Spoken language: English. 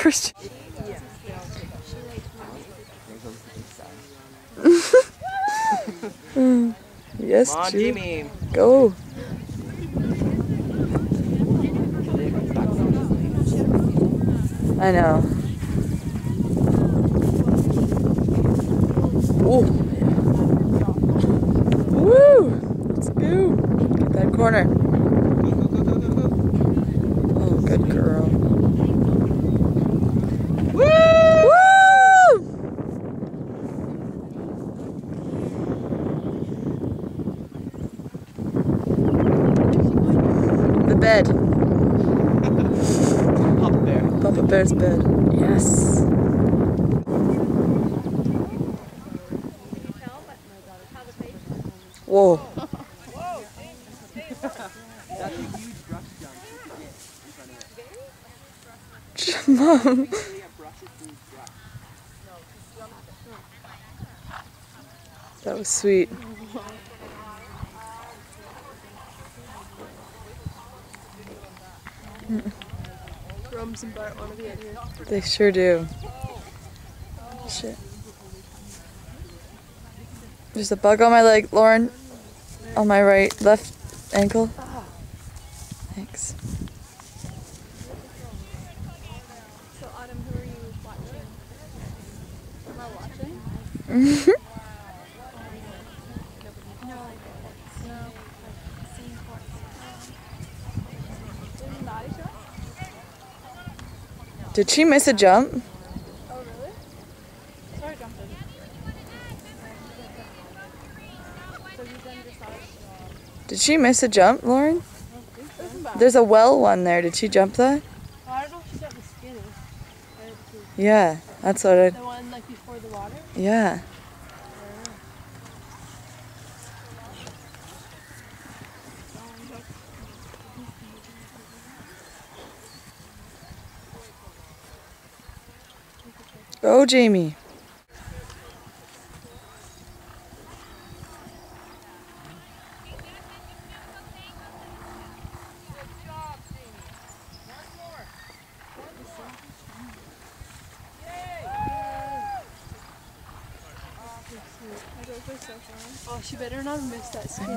Yes, Come on. Jamie. Go. I know. Ooh. Woo! Let's go. Get that corner. Go, go, go, go, go, go. Oh, good girl. Woo! Woo! The bed. Papa Bear. Papa Bear's bed. Yes. Whoa. That's a huge brush jump. in front of it. Mom. Basically, a brush is through brush. That was sweet. Rums and Bart want to be in here. They sure do. Shit. There's a bug on my leg, Lauren. On my right, left ankle. Thanks. So Autumn, who are you watching? Am I watching? Did she miss a jump? Oh really? Sorry, jumped in. So you done dressage? Um, Did she miss a jump, Lauren? There's a well one there. Did she jump that? I don't know if she got the skinny. Yeah, that's what I. The one like before the water. Yeah. Go, Jamie. Oh, she better not missed that skinny.